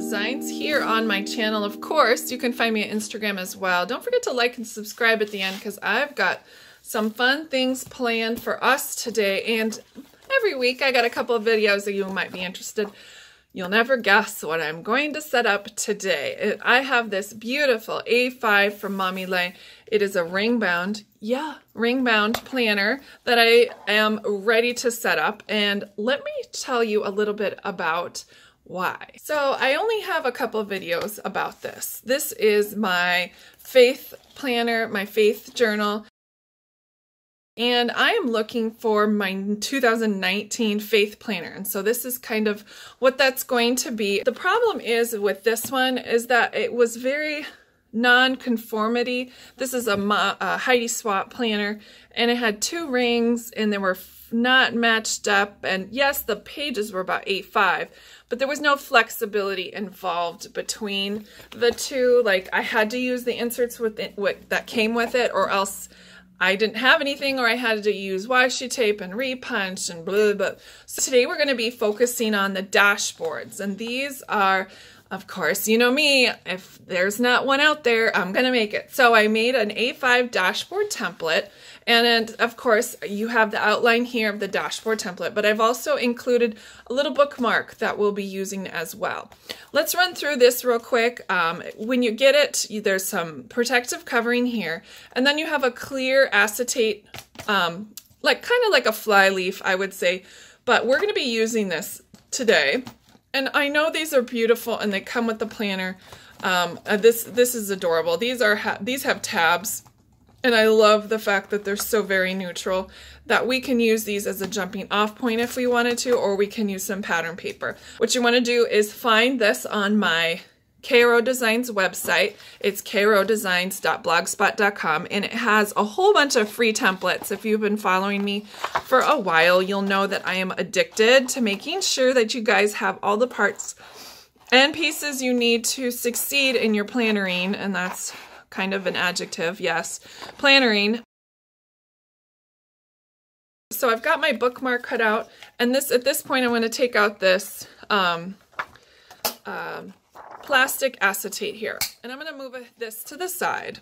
Designs here on my channel. Of course, you can find me on Instagram as well. Don't forget to like and subscribe at the end because I've got some fun things planned for us today. And every week I got a couple of videos that you might be interested. You'll never guess what I'm going to set up today. I have this beautiful A5 from Mommy Lhey. It is a ring bound, yeah, ring bound planner that I am ready to set up. And let me tell you a little bit about why. So I only have a couple videos about this. This is my faith planner, my faith journal. And I am looking for my 2019 faith planner. And so this is kind of what that's going to be. The problem is with this one is that it was very non-conformity. This is a, a Heidi Swapp planner and it had two rings and they were not matched up. And yes, the pages were about 8.5, but there was no flexibility involved between the two. Like I had to use the inserts with it, that came with it or else I didn't have anything or I had to use washi tape and repunch and blah, blah. So today we're going to be focusing on the dashboards and these are of course, you know me, if there's not one out there, I'm to make it. So I made an A5 dashboard template and of course, you have the outline here of the dashboard template, but I've also included a little bookmark that we'll be using as well. Let's run through this real quick. Um, when you get it, there's some protective covering here, and then you have a clear acetate, um, like kind of like a fly leaf, I would say, but we're to be using this today. And I know these are beautiful and they come with the planner. Um, uh, this this is adorable. These are ha these have tabs and I love the fact that they're so very neutral that we can use these as a jumping off point if we wanted to, or we can use some pattern paper. What you want to do is find this on my KRO Designs website. It's krodesigns.blogspot.com and it has a whole bunch of free templates. If you've been following me for a while, you'll know that I am addicted to making sure that you guys have all the parts and pieces you need to succeed in your plannering, and that's kind of an adjective, yes. Plannering. So I've got my bookmark cut out, and this at this point I'm going to take out this um, um, plastic acetate here, and I'm going to move this to the side.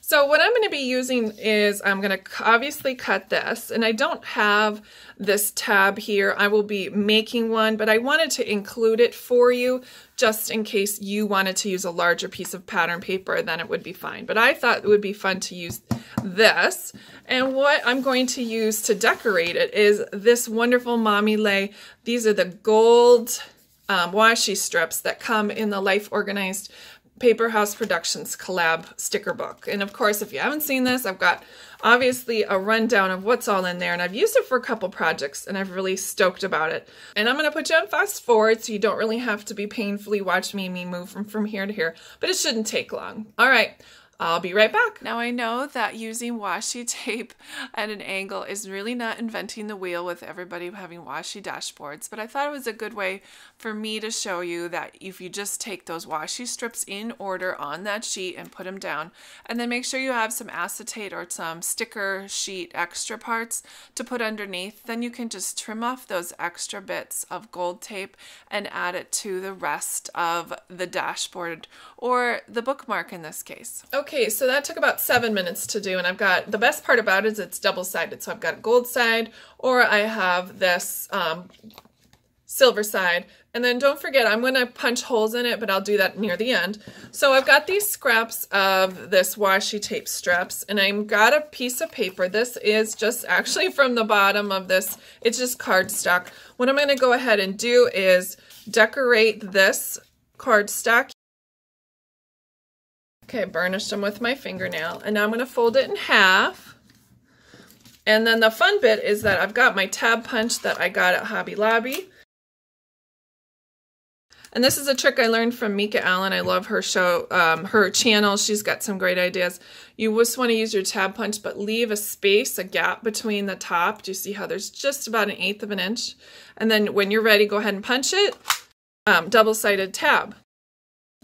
So what I'm going to be using is I'm going to obviously cut this and I don't have this tab here. I will be making one, but I wanted to include it for you just in case you wanted to use a larger piece of pattern paper, then it would be fine. But I thought it would be fun to use this. And what I'm going to use to decorate it is this wonderful Mommy Lhey. These are the gold um, washi strips that come in the Life Organized Paper House Productions collab sticker book. And of course, if you haven't seen this, I've got obviously a rundown of what's all in there and I've used it for a couple projects and I've really stoked about it. And I'm going to put you on fast forward so you don't really have to be painfully watching me, me move from, from here to here, but it shouldn't take long. All right, I'll be right back. Now I know that using washi tape at an angle is really not inventing the wheel with everybody having washi dashboards, but I thought it was a good way for me to show you that if you just take those washi strips in order on that sheet and put them down, and then make sure you have some acetate or some sticker sheet extra parts to put underneath, then you can just trim off those extra bits of gold tape and add it to the rest of the dashboard or the bookmark in this case. Okay. Okay, so that took about seven minutes to do, and I've got, the best part about it is it's double-sided. So I've got a gold side, or I have this um, silver side. And then don't forget, I'm going to punch holes in it, but I'll do that near the end. So I've got these scraps of this washi tape strips, and I've got a piece of paper. This is just actually from the bottom of this. It's just cardstock. What I'm going to go ahead and do is decorate this cardstock Okay, burnished them with my fingernail. And now I'm going to fold it in half. And then the fun bit is that I've got my tab punch that I got at Hobby Lobby. And this is a trick I learned from Mika Allen. I love her show, um, her channel. She's got some great ideas. You just want to use your tab punch, but leave a space, a gap between the top. Do you see how there's just about an eighth of an inch? And then when you're ready, go ahead and punch it. Um, Double-sided tab.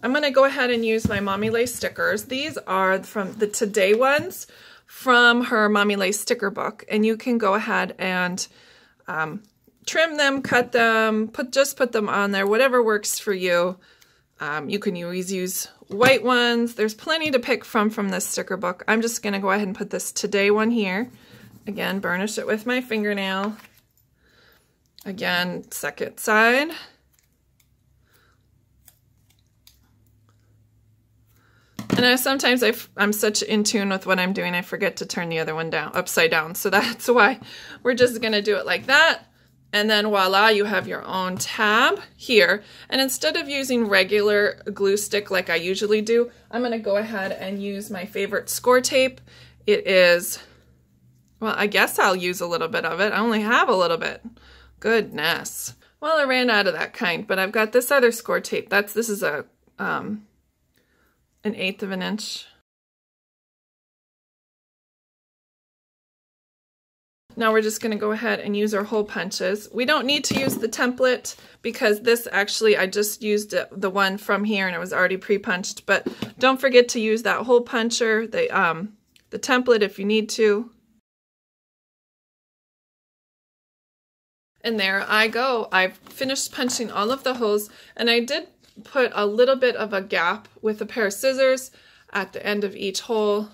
I'm going to go ahead and use my Mommy Lhey's stickers. These are from the Today ones from her Mommy Lhey's sticker book. And you can go ahead and um, trim them, cut them, put just put them on there, whatever works for you. Um, you can always use white ones. There's plenty to pick from from this sticker book. I'm just going to go ahead and put this Today one here. Again, burnish it with my fingernail. Again, second side. And I, sometimes i am such in tune with what I'm doing, I forget to turn the other one down, upside down. So that's why we're just going to do it like that. And then voila, you have your own tab here. And instead of using regular glue stick like I usually do, I'm going to go ahead and use my favorite score tape. It is, well, I guess I'll use a little bit of it. I only have a little bit. Goodness. Well, I ran out of that kind, but I've got this other score tape. That's This is a um, an eighth of an inch. Now we're just going to go ahead and use our hole punches. We don't need to use the template because this actually, I just used the one from here and it was already pre-punched, but don't forget to use that hole puncher, the, um, the template if you need to. And there I go. I've finished punching all of the holes and I did put a little bit of a gap with a pair of scissors at the end of each hole.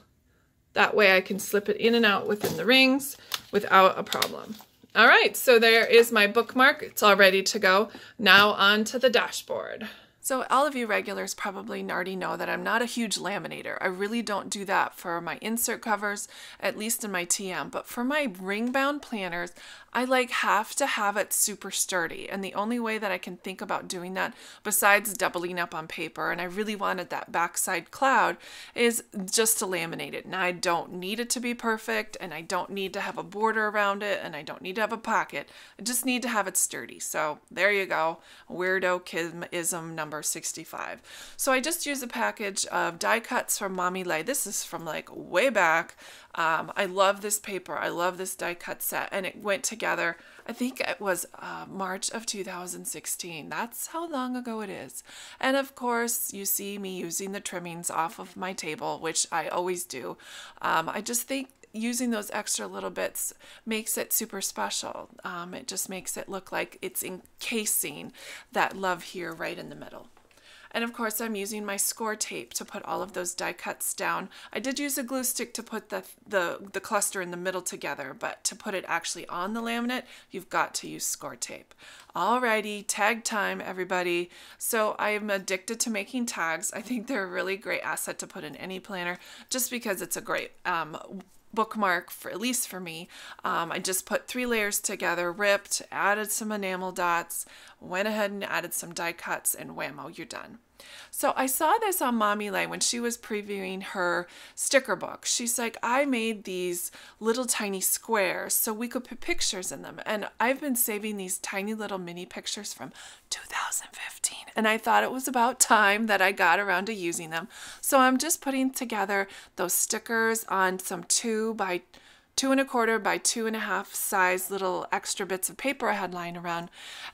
That way I can slip it in and out within the rings without a problem. All right, so there is my bookmark. It's all ready to go. Now on to the dashboard. So all of you regulars probably already know that I'm not a huge laminator. I really don't do that for my insert covers, at least in my TM. But for my ring bound planners, I like have to have it super sturdy. And the only way that I can think about doing that, besides doubling up on paper, and I really wanted that backside cloud, is just to laminate it. Now I don't need it to be perfect, and I don't need to have a border around it, and I don't need to have a pocket. I just need to have it sturdy. So there you go, weirdo kismism number 65. So I just use a package of die cuts from Mommy Lhey. This is from like way back. Um, I love this paper. I love this die cut set. And it went together, I think it was uh, March of 2016. That's how long ago it is. And of course, you see me using the trimmings off of my table, which I always do. Um, I just think using those extra little bits makes it super special. Um, it just makes it look like it's encasing that love here right in the middle. And of course, I'm using my score tape to put all of those die cuts down. I did use a glue stick to put the, the, the cluster in the middle together, but to put it actually on the laminate, you've got to use score tape. Alrighty, tag time, everybody. So I am addicted to making tags. I think they're a really great asset to put in any planner just because it's a great um, bookmark for at least for me. Um, I just put three layers together ripped added some enamel dots went ahead and added some die cuts and whammo you're done so I saw this on Mommy Lhey when she was previewing her sticker book. She's like, I made these little tiny squares so we could put pictures in them. And I've been saving these tiny little mini pictures from 2015. And I thought it was about time that I got around to using them. So I'm just putting together those stickers on some two by two and a quarter by two and a half size little extra bits of paper I had lying around.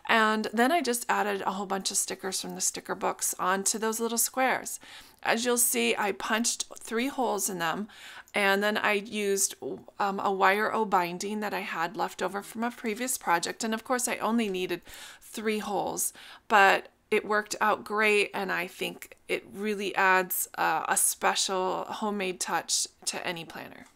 And then I just added a whole bunch of stickers from the sticker books onto those little squares. As you'll see, I punched three holes in them and then I used um, a wire O binding that I had left over from a previous project. And of course, I only needed three holes, but it worked out great and I think it really adds uh, a special homemade touch to any planner.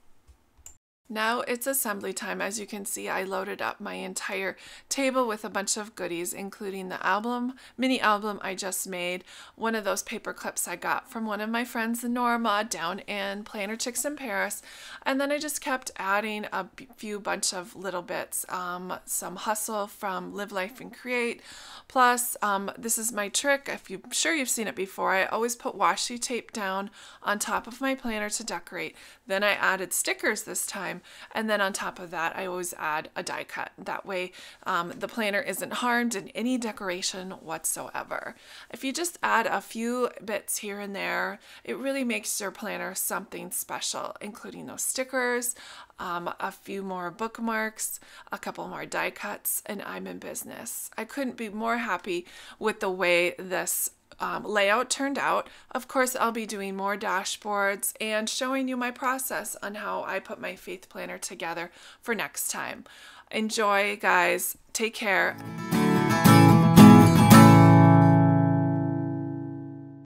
Now it's assembly time. As you can see, I loaded up my entire table with a bunch of goodies, including the album, mini album I just made, one of those paper clips I got from one of my friends, Norma, down in Planner Chicks in Paris. And then I just kept adding a few bunch of little bits, um, some hustle from Live Life and Create. Plus, um, this is my trick. If you're sure you've seen it before, I always put washi tape down on top of my planner to decorate. Then I added stickers this time and then on top of that, I always add a die cut. That way um, the planner isn't harmed in any decoration whatsoever. If you just add a few bits here and there, it really makes your planner something special, including those stickers, um, a few more bookmarks, a couple more die cuts, and I'm in business. I couldn't be more happy with the way this um, layout turned out. Of course, I'll be doing more dashboards and showing you my process on how I put my faith planner together for next time. Enjoy, guys. Take care.